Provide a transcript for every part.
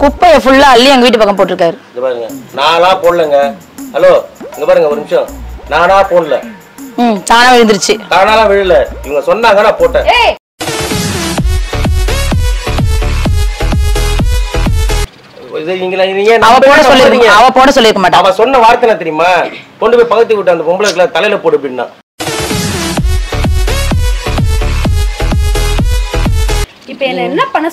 குப்பையை ஃபுல்லா அள்ளி எங்க வீட்டு பக்கம் போட்டிருக்காரு. இங்க பாருங்க. நானா போடலங்க. ஹலோ இங்க பாருங்க ஒரு நிமிஷம். நானா போடல. ம் தானா விழுந்துருச்சு. தானாலாம் விழல. இவங்க சொன்னாங்க நான் போட்டேன். ஏய்! இது நீங்க நீங்க அவ போட பேச சொல்லிருக்க மாட்டீங்க. அவ போட சொல்லிருக்க மாட்டா. அவ சொன்ன வார்த்தை என்ன தெரியுமா? கொண்டு போய் பக்கத்து விட்டு அந்த பொம்பளை இருக்குல்ல, தலையில போடு அப்படின்னா. இப்போ என்ன என்ன பண்ண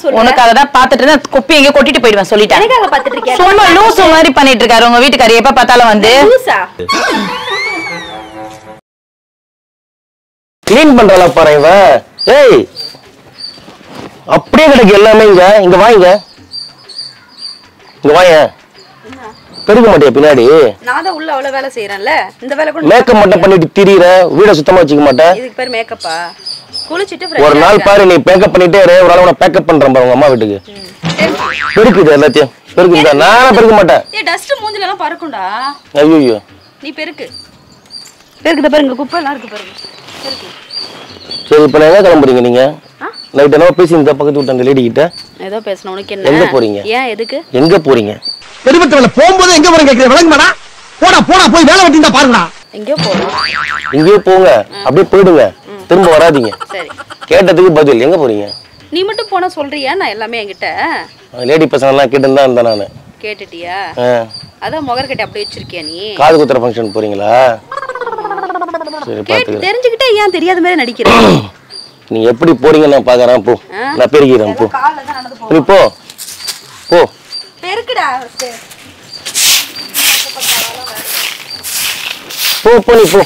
பாத்துட்டு குப்பை எங்கேயோ கொட்டிட்டு போயிடுவேன் சொல்லிட்டேன். எனக்காக பாத்துட்டு இருக்கியா? சும்மா லூசு மாதிரி பண்ணிட்டு இருக்காரு உங்க வீட்டுக்காரர். எப்ப பார்த்தாலும் வந்து லூசா? க்ளீன் பண்றல பாரு இவ. ஏய் அப்படியே கிடக்கு எல்லாமே இங்க. இங்க வாங்க இங்க. வாங்க பெருக்க மாட்டியா பின்னாடி? நான் தான் உள்ள அவ்வளவு வேலை செய்யறேன்ல இந்த வேலை கூட மேக்கப் மட்டும் பண்ணிட்டு திரியிற வீட சுத்தமா வச்சுக்க மாட்டேன். இதுக்கு பேர் மேக்கப்பா குளிச்சிட்டு ஒரு நாள். பாரு நீ மேக்கப் பண்ணிட்டே இரு ஒரு நாள் உன பேக்கப் பண்றேன் பாரு உங்க அம்மா வீட்டுக்கு. பெருக்குது எல்லாத்தையும். பெருக்குதா? நானும் பெருக்க மாட்டேன். ஏய் டஸ்ட் மூஞ்சில எல்லாம் பறக்கும்டா. ஐயோ நீ பெருக்கு. பெருக்குத பாருங்க குப்பை எல்லாம் இருக்கு பாருங்க சரி இப்ப நான் எங்க கிளம்புறீங்க நீங்க? நைட் என்ன பேசி இந்த பக்கத்து விட்டு அந்த லேடி கிட்ட. ஏதோ பேசணும் உனக்கு எங்க என்ன போறீங்க? ஏன் எதுக்கு? எங்க போறீங்க? பெருமத்தவள போகும்போது எங்க போறேன் கேக்குறேன் விளங்க மாடா போடா போடா போய் வேலை வெட்டி பாருங்கடா. எங்கேயோ போறோம். இங்கேயே போங்க. அப்படியே போயிடுங்க. திரும்ப வராதீங்க. சரி. கேட்டதுக்கு பதில். எங்க போறீங்க? நீ மட்டும் போனா சொல்றியா? நான் எல்லாமே என்கிட்ட. லேடி பசங்க எல்லாம் கேட்டு தான் இருந்தேன் நானு. கேட்டுட்டியா? அதான் முகர்கட்டை அப்படி வச்சிருக்கியா நீ? காது குத்துற ஃபங்க்ஷன் போறீங்களா? சரி கேட்டு பாத்துக்கிறேன். தெரிஞ்சுக்கிட்டே ஏன் தெரியாத மாதிரி நடிக்கிற நீங்க எப்படி போறீங்க நான் பாக்குறேன் போ. நான் பெருகிறேன் போ. கால்ல தான் நடந்து நீ போ. போ. பெருக்குடா போ போ நீ போ.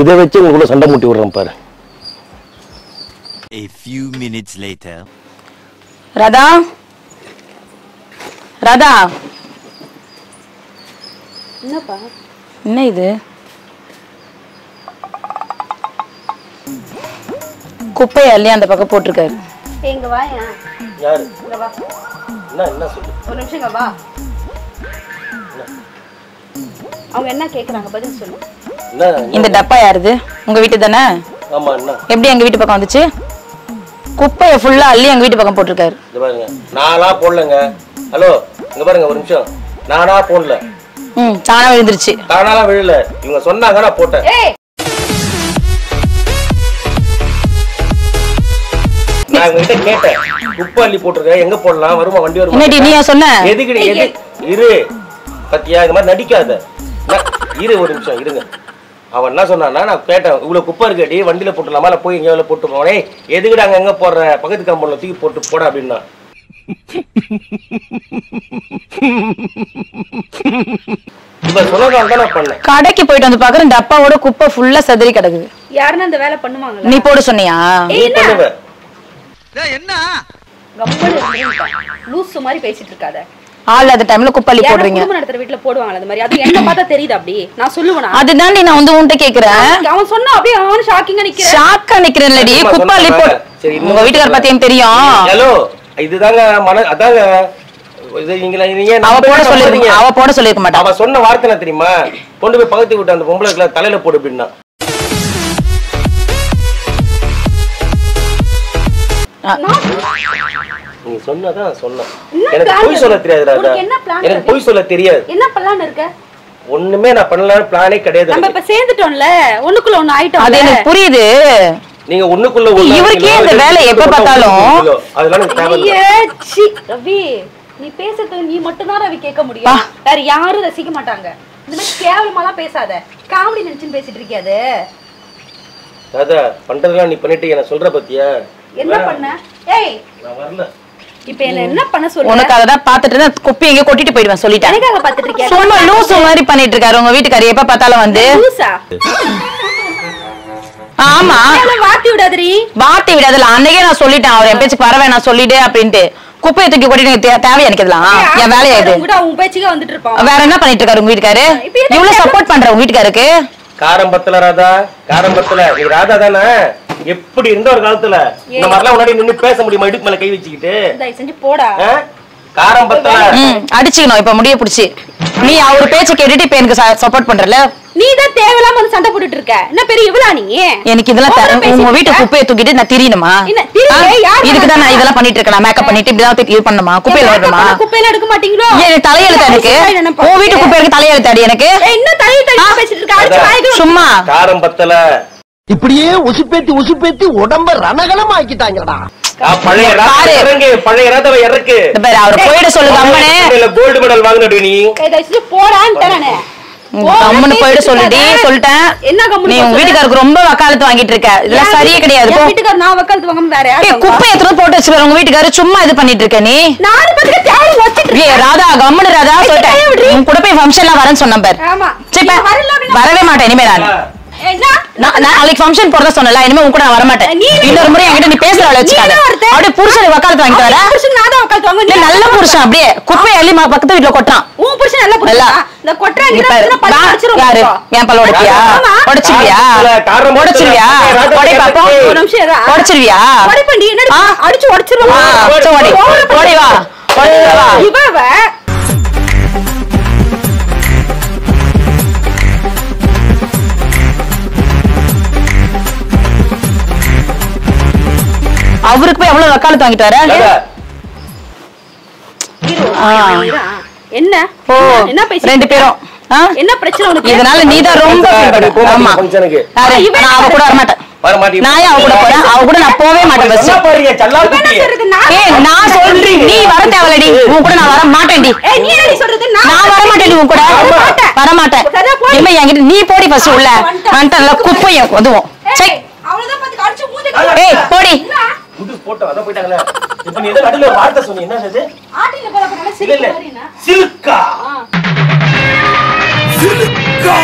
இதை வச்சு உங்களுக்குள்ள சண்டை மூட்டி விடுறேன் பாரு. A few minutes later. Radha? Radha? என்னப்பா? என்ன இது? குப்பையை அள்ளி அந்த பக்கம் போட்டிருக்காரு. எங்க வா ஏன் யாரு? இங்க வா. என்ன என்ன சொல்லு? ஒரு நிமிஷம் வா. அவங்க என்ன கேக்குறாங்க? பதில் சொல்லு. இந்த டப்பா யாருது? உங்க வீட்டு தானே? எப்படி எங்க வீட்டு பக்கம் வந்துச்சு? குப்பையை ஃபுல்லா அள்ளி எங்க வீட்டு பக்கம் போட்டிருக்காரு. இங்க பாருங்க. நானா போடலங்க. ஹலோ இங்க பாருங்க ஒரு நிமிஷம். நானா போடல. ம் தானா விழுந்துருச்சு. தானாலாம் விழல. இவங்க சொன்னாங்க நான் போட்டேன். ஏய்! நான் உங்ககிட்ட கேட்டேன். குப்பை அள்ளி போட்டிருக்கேன் எங்க போடலாம்? வருமா வண்டி வருமா? என்னடி நீயா சொன்ன? எதுக்கு நீ- எது இரு. பத்தியா இந்த மாதிரி நடிக்காத. இரு ஒரு நிமிஷம் இருங்க. அவன் என்ன சொன்னான்னா நான் கேட்டேன் இவ்வளவு குப்பை இருக்கடி வண்டியில போட்டுலாமா இல்ல போய் எங்கேயாவது போட்டு போனே எதுக்குடா அங்க எங்க போடுற? பக்கத்து காம்பவுண்ட்ல தூக்கி போட்டு போட அப்படின்னா. கடைக்கு போயிட்டு வந்து பாக்குறேன் டப்பாவோட குப்பை ஃபுல்லா செதறி கிடக்குது. யாருன்னா இந்த வேலை பண்ணுவாங்களா? நீ போட சொன்னியா? நீ பண்ணுவ. என்ன? லூசு மாதிரி பேசிட்டு இருக்காத. ஆள் இல்லாத டைம்ல குப்பை அள்ளி யாரா போடுறீங்க. நடத்துற வீட்டுல போடுவாங்களா அந்த மாதிரி. அது என்ன பார்த்தா தெரியுது அப்படி. நான் சொல்லுவேனா? அதுதாண்டி நான் வந்து உன்கிட்ட கேக்குறேன். அவன் சொன்னா அப்படியே அவன் ஷாக்கிங்கா நிக்கிறேன். ஷாக்கா நிக்கிறேன்லடி. சும்மா குப்பை அள்ளி சொன்னேன். போடு சரி, இன்னும் உங்க வீட்டுக்கார. பத்தி எனக்கு தெரியும். ஹலோ இதுதாங்க மன அதாங்க. அவ போட பேச சொல்லி மாட்டீங்க. அவ போட சொல்லிருக்க மாட்டா. அவ சொன்ன வார்த்தை தெரியுமா? கொண்டு போய் பக்கத்து விட்டு அந்த பொம்பளை தலையில போடு அப்படின்னா. நீங்க சொன்னதான் சொன்னேன் என்ன எனக்கு பொய் சொல்ல தெரியாது ராஜா என்ன எனக்கு? பொய் சொல்ல தெரியாது. என்ன பண்ணலாம்னு இருக்க? ஒண்ணுமே நான் பண்ணலாம்னு பிளானே கிடையாது நம்ம. இப்ப சேர்ந்துட்டோம்ல ஒண்ணுக்குள்ள ஒண்ணு அது ஆயிட்டோம்ல எனக்கு புரியுது. நீங்க ஒண்ணுக்குள்ள ஒண்ணு இவருக்கே இந்த வேலை எப்ப பார்த்தாலும் அதெல்லாம் எனக்கு ரவி நீ பேசுறது நீ மட்டும்தான் ரவி கேட்க முடியும். வேற யாரும் ரசிக்க மாட்டாங்க. இந்த மாதிரி கேவலமாலாம் பேசாத. காமெடி நினைச்சுன்னு பேசிட்டு இருக்கியாது ராஜா பண்றதெல்லாம் நீ பண்ணிட்டு நான் சொல்ற பத்தியா? என்ன பண்ண? ஏய்! நான் வரல. இப்ப என்ன பண்ண பாத்துட்டு குப்பை கொட்டிட்டு போயிடுவேன் சொல்லிட்டேன். பாத்துட்டு சும்மா மாதிரி பண்ணிட்டு இருக்காரு உங்க வீட்டுக்காரர். எப்ப பார்த்தாலும் வந்து. லூசா? ஆமா. வாத்தி விடாதடி. விடாதுல அன்னைக்கே நான் சொல்லிட்டேன். அவர் என் வர வேணாம் சொல்லிடு அப்படின்ட்டு. குப்பையை தூக்கி கொட்டிட்டு எனக்கு தே- தேவையா எனக்கு இதெல்லாம்? என் வேலையா இது? வேற என்ன பண்ணிட்டு இருக்காரு உங்க வீட்டுக்காரு? இவ்வளவு சப்போர்ட் பண்ற உங்க வீட்டுக்காருக்கு? காரம்பத்துல ராதா காரம்பத்துல. நீ ராதா தானே? எப்படி இருந்த ஒரு காலத்துல? இந்த மாதிரிலாம் முன்னாடி நின்னு பேச முடியுமா? இடுப்பு மேல கை வச்சுக்கிட்டு? தயவு செஞ்சு போடா? காரம்பத்துல. அடிச்சுக்கணும். இப்ப முடிய புடிச்சு. நீ அவர் பேச்ச கேட்டுட்டு இப்ப எனக்கு சப்போர்ட் பண்றல? நீ தான் தேவையில்லாம வந்து சண்டை போட்டுட்டு இருக்க. என்ன பெரிய இவளா நீ? எனக்கு இதெல்லாம் உங்க வீட்டு. குப்பையை தூக்கிட்டு நான் திரியணுமா? என்ன, இதுக்கு தான் நான்? இதெல்லாம் பண்ணிட்டு இருக்கேன். மேக்கப் பண்ணிட்டு இப்படிதான் இது பண்ணுமா குப்பையில வரணுமா? குப்பையில எடுக்க மாட்டீங்களோ? எனக்கு தலையெழுத்து எனக்கு. உன் வீட்டு குப்பை எனக்கு தலையெழுத்து அடி எனக்கு. ஏய், இன்னும் தலையை தள்ளி பேசிட்டு இருக்க? அடிச்சு அதான். வாய்க்கு சும்மா. காரம்பத்துல இப்படியே உசுப்பேத்தி உசுப்பேத்தி உடம்ப ரணகலம் ஆக்கிட்டாங்கடா பழைய பழைய ராதாவை இறக்கு. அவர் போயிட சொல்லுங்க அம்மனே. கோல்டு மெடல் வாங்கினடி நீ. போடான்னு கம்முன்னு போயிட சொல்லுடி சொல்லிட்டேன். நீ உங்க? வீட்டுக்காருக்கு ரொம்ப வக்காலத்து வாங்கிட்டு இருக்க. இதெல்லாம் சரியே கிடையாது வீட்டுக்காரர் நான் வக்காலத்து வேற? குப்பை எத்தனை போட்டு வச்சுக்கிற உங்க வீட்டுக்காரு சும்மா இது பண்ணிட்டு இருக்க நீ. ராதா கம்முனு ராதா சொல்லிட்டேன். உன் கூட போய் ஃபங்க்ஷன்லாம் வரேன்னு சொன்னேன் பாரு. வரவே மாட்டேன் இனிமே நான். நாளைக்கு ஃபங்க்ஷன் போறதா சொன்னல இனிமே உன் கூட நான் வர மாட்டேன் இன்னொரு முறை என்கிட்ட நீ பேசுற அவளை வச்சுக்காத? அப்படியே புருஷனை வக்காலத்து வாங்கிட்டு வர அவன் புருஷன் நான் தான் வக்காலத்து வாங்குவேன். நீ நீ நல்ல புருஷன் அப்படியே மா- பக்கத்து வீட்டுல கொட்டான் உன் புருஷன் நல்ல புருஷன். இந்த கொட்டுற நீ. பல்ல நான் அடிச்சிரும் யாரு? என் பல்ல. உடைச்சிருவியா? உடைச்சிருவியா? உடை பாப்போம். ஒரு நிமிஷம் இரு. உடைச்சிருவியா? உடைப்பண்டி. அடிச்சு உடைச்சிருவா. வா. வா. இவ அவருக்கு போய் எவ்வளவு வக்காலத்து வாங்கிட்டு வர. என்ன? ஓ என்ன பேசி ரெண்டு பேரும்? என்ன பிரச்சனை உனக்கு? இதனால நீதான் ரொம்ப ஆமா. நான் அவ கூட வர மாட்டேன் நான் ஏன் அவ கூட போறேன்? அவ கூட நான் போவே மாட்டேன்? நான் ஏய் நான் சொல்றேன். நீ வர தேவலடி உன் கூட நான் வர மாட்டேன்டி. ஏய், நீ என்னடி சொல்றது? நான் நான் வர மாட்டேன் உன் கூட. வர மாட்டேன். என்கிட்ட நீ போடி ஃபர்ஸ்ட் உள்ள. வந்துட்டேன். வந்துட்டு நல்லா குப்பையும் அதுவும் சை ஏய், அவ்வளவுதான் பாத்துக்க, அடிச்சு மூஞ்சில ஏய் போடி? குண்டு போட்டோம் அதான் போயிட்டாங்களே. இப்ப நீ ஏதோ நடுல வார்த்தை சொன்னீங்க என்ன அது? ஆட்டில போறப்ப சிலுக்க இல்ல. சிலுக்கா சிலுக்கா